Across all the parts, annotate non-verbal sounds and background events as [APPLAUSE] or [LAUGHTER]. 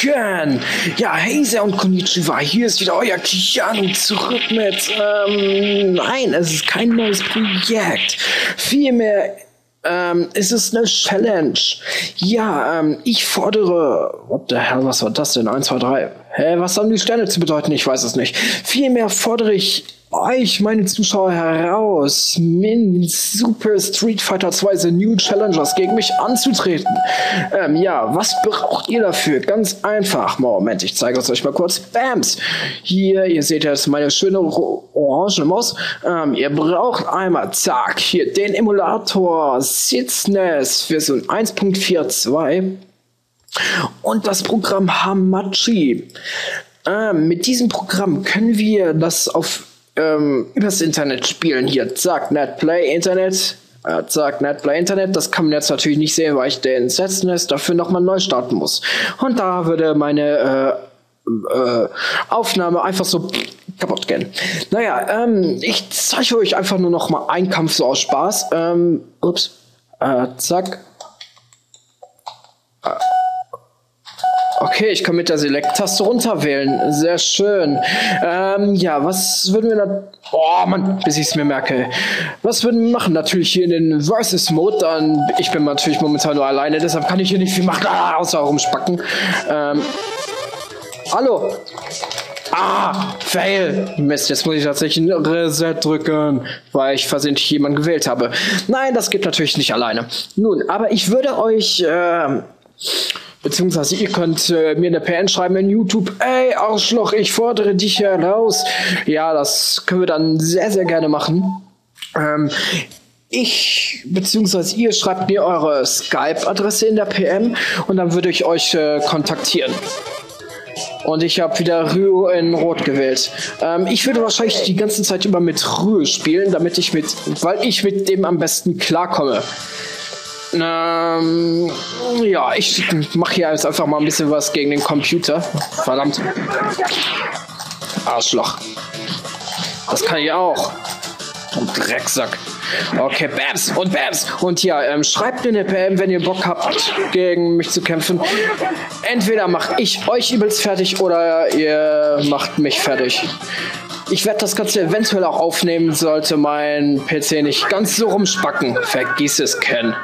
Hadouken! Ja, hey sehr und Konnichiwa, hier ist wieder euer Kian zurück mit, ähm, nein, es ist kein neues Projekt. Vielmehr ähm, es ist eine Challenge. Ja, ähm, ich fordere. What the hell, was war das denn? 1, 2, 3. Hä, was haben die Sterne zu bedeuten? Ich weiß es nicht. Vielmehr fordere ich euch, meine Zuschauer, heraus, mit Super Street Fighter 2 The New Challengers gegen mich anzutreten. Ähm, ja, was braucht ihr dafür? Ganz einfach. Moment, ich zeige es euch mal kurz. Bams! Hier, ihr seht jetzt meine schöne orange Maus. Ähm, ihr braucht einmal, zack, hier den Emulator Sitzness Version 1.42 und das Programm Hamachi. Ähm, mit diesem Programm können wir das auf ähm, übers Internet spielen. Hier, zack, Netplay, Internet, äh, zack, Netplay, Internet. Das kann man jetzt natürlich nicht sehen, weil ich den Setznest dafür nochmal neu starten muss. Und da würde meine äh, äh, Aufnahme einfach so kaputt gehen. Naja, ähm, ich zeige euch einfach nur noch mal einen Kampf so aus Spaß. Ähm, ups, äh, zack. Okay, ich kann mit der Select-Taste runterwählen. Sehr schön. Ähm, ja, was würden wir da... Oh, Mann, bis ich es mir merke. Was würden wir machen? Natürlich hier in den Versus-Mode. Dann, ich bin natürlich momentan nur alleine, deshalb kann ich hier nicht viel machen, ah, [LAUGHS] außer rumspacken. Ähm, hallo. Ah, fail. Mist, jetzt muss ich tatsächlich ein Reset drücken, weil ich versehentlich jemanden gewählt habe. Nein, das geht natürlich nicht alleine. Nun, aber ich würde euch... Äh, Beziehungsweise ihr könnt äh, mir eine PN schreiben in YouTube. Ey, Arschloch, ich fordere dich heraus. Ja, das können wir dann sehr, sehr gerne machen. Ähm, ich beziehungsweise ihr schreibt mir eure Skype-Adresse in der PM und dann würde ich euch äh, kontaktieren. Und ich habe wieder Ryu in Rot gewählt. Ähm, ich würde wahrscheinlich die ganze Zeit über mit Ryu spielen, damit ich mit, weil ich mit dem am besten klarkomme. Ähm, ja, ich mache hier jetzt einfach mal ein bisschen was gegen den Computer. Verdammt. Arschloch. Das kann ich auch. Du Drecksack. Okay, Bams und Bams. Und ja, ähm, schreibt mir eine PM, wenn ihr Bock habt, gegen mich zu kämpfen. Entweder mache ich euch übelst fertig oder ihr macht mich fertig. Ich werde das Ganze eventuell auch aufnehmen, sollte mein PC nicht ganz so rumspacken. Vergiss es, Ken.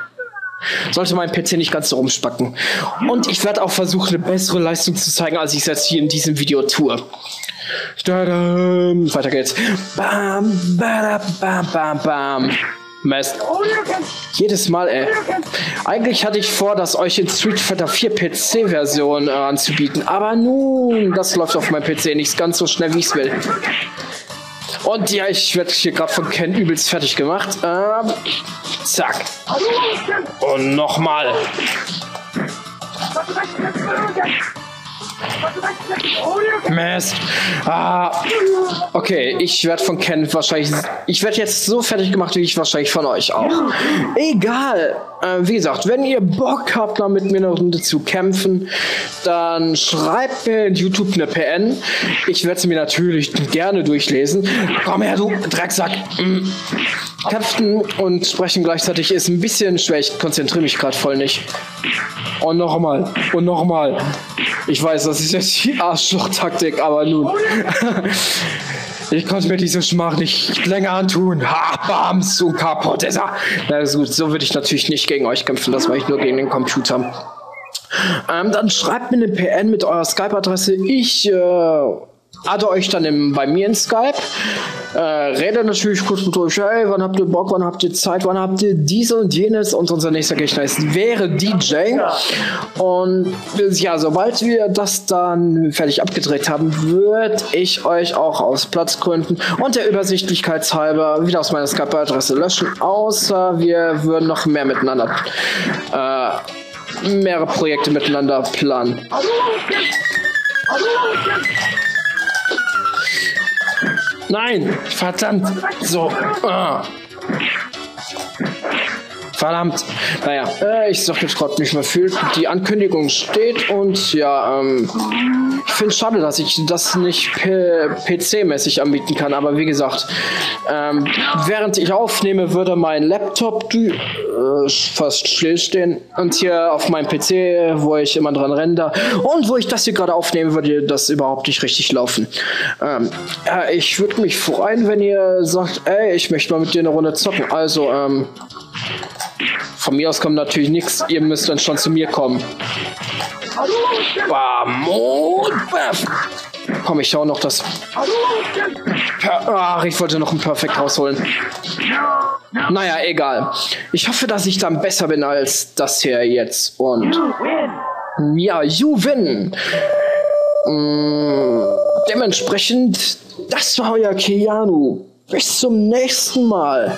Sollte mein PC nicht ganz so rumspacken. Und ich werde auch versuchen, eine bessere Leistung zu zeigen, als ich es jetzt hier in diesem Video tue. Tadam. Weiter geht's. Bam, bam, bam, bam, bam. Mist. Jedes Mal, ey. Eigentlich hatte ich vor, das euch in Street Fighter 4 PC-Version äh, anzubieten. Aber nun, das läuft auf meinem PC nicht ganz so schnell, wie ich es will. Und ja, ich werde hier gerade von Ken übelst fertig gemacht. Ähm, Zack. Und nochmal. Mist. Ah. Okay, ich werde von Ken wahrscheinlich. Ich werde jetzt so fertig gemacht, wie ich wahrscheinlich von euch auch. Egal. Äh, wie gesagt, wenn ihr Bock habt, da mit mir eine Runde zu kämpfen, dann schreibt mir in YouTube eine PN. Ich werde sie mir natürlich gerne durchlesen. Komm her, du Drecksack. Mm. Kämpfen und sprechen gleichzeitig ist ein bisschen schwer. Ich konzentriere mich gerade voll nicht. Und nochmal. Und nochmal. Ich weiß, das ist jetzt die Arschloch-Taktik, aber nun. ich konnte mir diese Schmach nicht länger antun. Ha, Bams und kaputt ist er. Na gut, so würde ich natürlich nicht gegen euch kämpfen. Das war ich nur gegen den Computer. Ähm, dann schreibt mir eine PN mit eurer Skype-Adresse. Ich äh, adde euch dann im, bei mir in Skype. Äh, rede natürlich kurz mit euch, hey, wann habt ihr Bock, wann habt ihr Zeit, wann habt ihr dies und jenes und unser nächster Gegner ist, wäre DJ. Und ja, sobald wir das dann fertig abgedreht haben, würde ich euch auch aus Platzgründen und der Übersichtlichkeit halber wieder aus meiner Skype-Adresse löschen, außer wir würden noch mehr miteinander äh, mehrere Projekte miteinander planen. Nein, verdammt. So. Ah. Verdammt. Naja, äh, ich sag jetzt gerade nicht mehr viel. Die Ankündigung steht und ja, ähm, ich finde es schade, dass ich das nicht PC-mäßig anbieten kann. Aber wie gesagt, ähm, während ich aufnehme, würde mein Laptop äh, fast stillstehen. Und hier auf meinem PC, wo ich immer dran render und wo ich das hier gerade aufnehme, würde das überhaupt nicht richtig laufen. Ähm, äh, ich würde mich freuen, wenn ihr sagt, ey, ich möchte mal mit dir eine Runde zocken. Also, ähm, von mir aus kommt natürlich nichts. Ihr müsst dann schon zu mir kommen. Bam Komm, ich schau noch das. Ach, ich wollte noch ein Perfekt rausholen. Naja, egal. Ich hoffe, dass ich dann besser bin als das hier jetzt. Und. Ja, you win. Mm, dementsprechend, das war euer Keanu. Bis zum nächsten Mal.